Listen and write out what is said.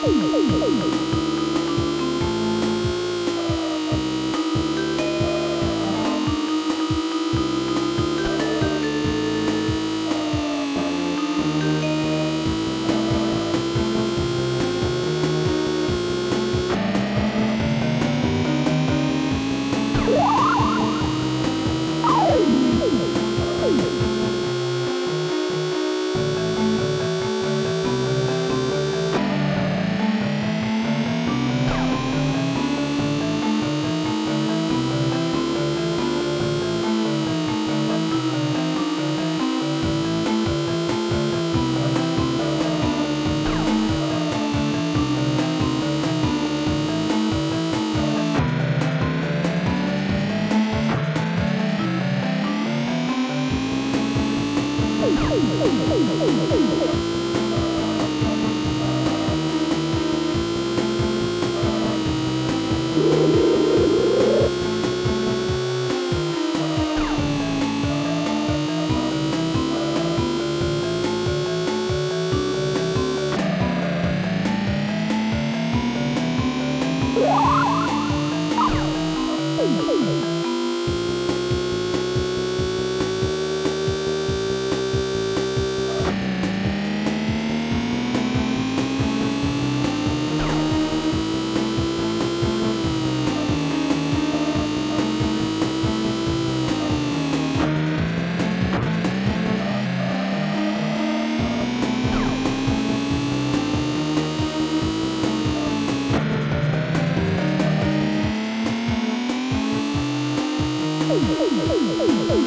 フフフフ。ハハハハ!ハハハハ!